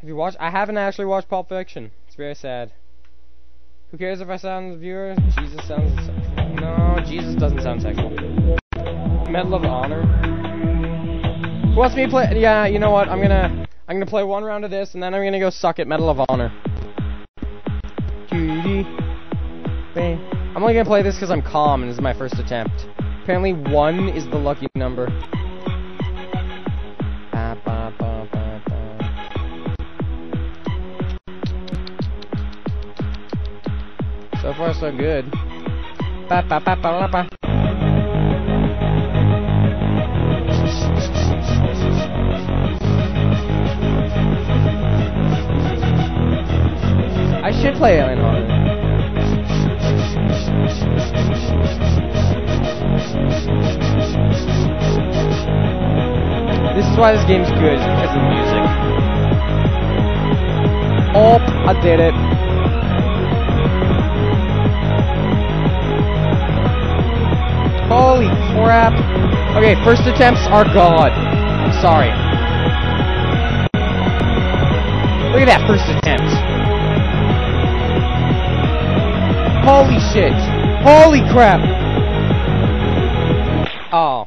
Have you watched? I haven't actually watched Pulp Fiction. It's very sad. Who cares if I sound the viewer? Jesus sounds. No, Jesus doesn't sound sexual. Medal of Honor. Who wants me to play? Yeah, you know what? I'm gonna I'm gonna play one round of this, and then I'm gonna go suck at Medal of Honor. I'm only gonna play this because I'm calm and this is my first attempt. Apparently, one is the lucky number. So far, so good. Ba, ba, ba, ba, ba. I should play Alien Hunter. This is why this game's good, because of the music. Oh, I did it. Crap. Okay, first attempts are God. I'm sorry. Look at that first attempt. Holy shit. Holy crap. Oh.